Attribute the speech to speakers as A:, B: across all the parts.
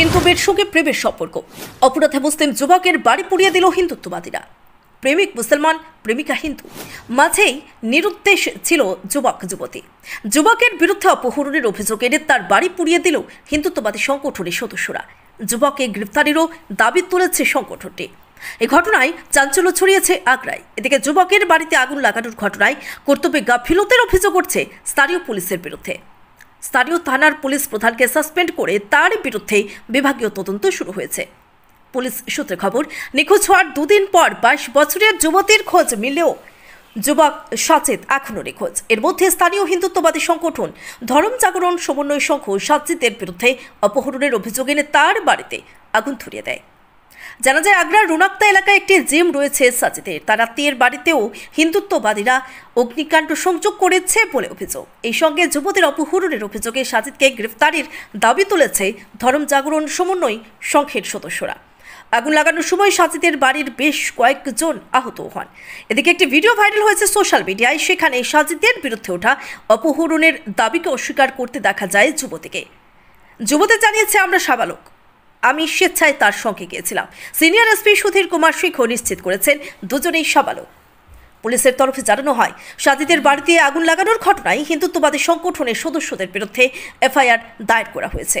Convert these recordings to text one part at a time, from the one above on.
A: হিন্দুদের সঙ্গে প্রেমের সম্পর্ক। অপরাধে মুসলিম যুবকের বাড়ি পুড়িয়ে দিল হিন্দুত্ববাদীরা। প্রেমিক মুসলমান, প্রেমিকা হিন্দু। মাঝেই নিরুদ্দেশ ছিল যুবক, যুবতী। যুবকের বিরুদ্ধে অপহরণের অভিযোগ এনে তার বাড়ি পুড়িয়ে দিল হিন্দুত্ববাদী সংগঠনের সদস্যরা। যুবককে গ্রেফতারেরও দাবি তুলেছে সংগঠনটি। এই ঘটনায় চাঞ্চল্য ছড়িয়েছে আগ্রায়। এদিকে যুবকের বাড়িতে আগুন লাগানোর ঘটনায় কর্তব্যে গাফিলতের অভিযোগ করছে স্থানীয় পুলিশের বিরুদ্ধে। স্থানীয় থানার পুলিশ প্রধানকে সাসপেন্ড করে তার বিরুদ্ধে বিভাগীয় তদন্ত শুরু হয়েছে। পুলিশ সূত্রে খবর, নিখোঁজ হওয়ার দুদিন পর বাইশ বছরের যুবতীর খোঁজ মিলেও যুবক সচেত এখনও নিখোঁজ। এর মধ্যে স্থানীয় হিন্দুত্ববাদী সংগঠন ধর্ম জাগরণ, সমন্বয় সংঘ সাজিদের বিরুদ্ধে অপহরণের অভিযোগ এনে তার বাড়িতে আগুন ধরিয়ে দেয়। জানা যায় আগ্রার রুনাক্তা এলাকায় একটি জিম রয়েছে সাজিদের। তার আত্মীয়ের বাড়িতেও হিন্দুত্ববাদীরা অগ্নিকাণ্ড সংযোগ করেছে বলে অভিযোগ। এই সঙ্গে যুবতীর অপহরণের অভিযোগে সাজিদকে গ্রেফতারের দাবি তুলেছে ধর্ম জাগরণ সমন্বয় সংঘের সদস্যরা। আগুন লাগানোর সময় সাজিদের বাড়ির বেশ কয়েকজন আহত হন। এদিকে একটি ভিডিও ভাইরাল হয়েছে সোশ্যাল মিডিয়ায়। সেখানে সাজিদের বিরুদ্ধে ওঠা অপহরণের দাবিকে অস্বীকার করতে দেখা যায় যুবতীকে। যুবতী জানিয়েছে, আমরা সাবালক। আমি স্বেচ্ছায় তার সঙ্গে গিয়েছিলাম। সিনিয়র এসপি সুধীর কুমার সিংহ নিশ্চিত করেছেন, দুজনেই সাবালক। পুলিশের তরফে জানানো হয়, সাজিদের বাড়িতে আগুন লাগানোর ঘটনায় হিন্দুত্ববাদী সংগঠনের সদস্যদের বিরুদ্ধে এফআইআর দায়ের করা হয়েছে।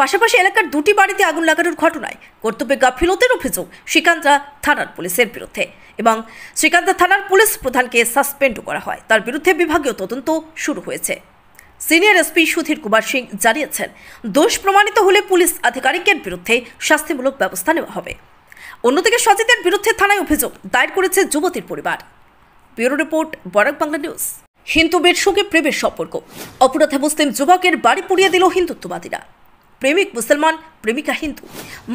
A: পাশাপাশি এলাকার দুটি বাড়িতে আগুন লাগানোর ঘটনায় কর্তব্যে গাফিলতের অভিযোগ শ্রীকান্তা থানার পুলিশের বিরুদ্ধে এবং শ্রীকান্তা থানার পুলিশ প্রধানকে সাসপেন্ডও করা হয়। তার বিরুদ্ধে বিভাগীয় তদন্ত শুরু হয়েছে। সিনিয়র এসপি সুধীর কুমার সিং জানিয়েছেন, দোষ প্রমাণিত হলে পুলিশ আধিকারিকের বিরুদ্ধে শাস্তিমূলক ব্যবস্থা নেওয়া হবে। অন্যদিকে সজিতের বিরুদ্ধে থানায় অভিযোগ দায়ের করেছে যুবতীর পরিবার। Bureau report, Barak Bangla news. হিন্দুদের সঙ্গে প্রেমের সম্পর্ক। অপরাধে মুসলিম যুবকের বাড়ি পুড়িয়ে দিল হিন্দুত্ববাদীরা। প্রেমিক মুসলমান, প্রেমিকা হিন্দু।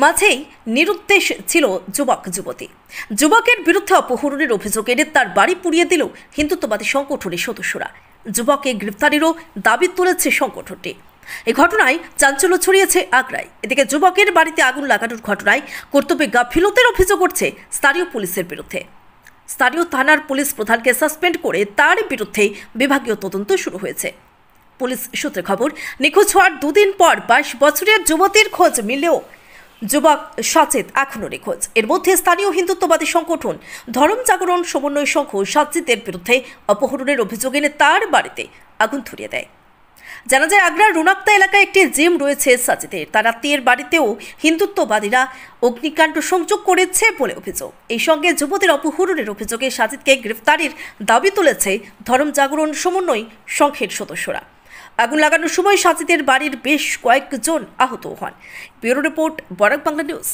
A: মাঝেই নিরুদ্দেশ ছিল যুবক, যুবতী। যুবকের বিরুদ্ধে অপহরণের অভিযোগ এনে তার বাড়ি পুড়িয়ে দিল হিন্দুত্ববাদী সংগঠনের সদস্যরা। যুবককে গ্রেফতারেরও দাবি তুলেছে সংগঠনটি। এই ঘটনায় চাঞ্চল্য ছড়িয়েছে আগ্রায়। এদিকে যুবকের বাড়িতে আগুন লাগানোর ঘটনায় কর্তব্যে গাফিলতের অভিযোগ করছে স্থানীয় পুলিশের বিরুদ্ধে। স্থানীয় থানার পুলিশ প্রধানকে সাসপেন্ড করে তার বিরুদ্ধে বিভাগীয় তদন্ত শুরু হয়েছে। পুলিশ সূত্রে খবর, নিখোঁজ হওয়ার দুদিন পর বাইশ বছরের যুবতীর খোঁজ মিললেও যুবক সচেত এখনও নিখোঁজ। এর মধ্যে স্থানীয় হিন্দুত্ববাদী সংগঠন ধর্ম জাগরণ সমন্বয় সংঘ সাজিদের বিরুদ্ধে অপহরণের অভিযোগ এনে তার বাড়িতে আগুন ধরিয়ে দেয়। জানা যায়, আগ্রার রুনাক্তা এলাকায় একটি জিম রয়েছে সাজিদের। তার আত্মীয়ের বাড়িতেও হিন্দুত্ববাদীরা অগ্নিকাণ্ড সংযোগ করেছে বলে অভিযোগ। এই সঙ্গে যুবতীর অপহরণের অভিযোগে সাজিদকে গ্রেফতারের দাবি তুলেছে ধর্ম জাগরণ সমন্বয় সংঘের সদস্যরা। আগুন লাগানোর সময় সাজিদের বাড়ির বেশ কয়েকজন আহত হন। Bureau report Barak Bangla news.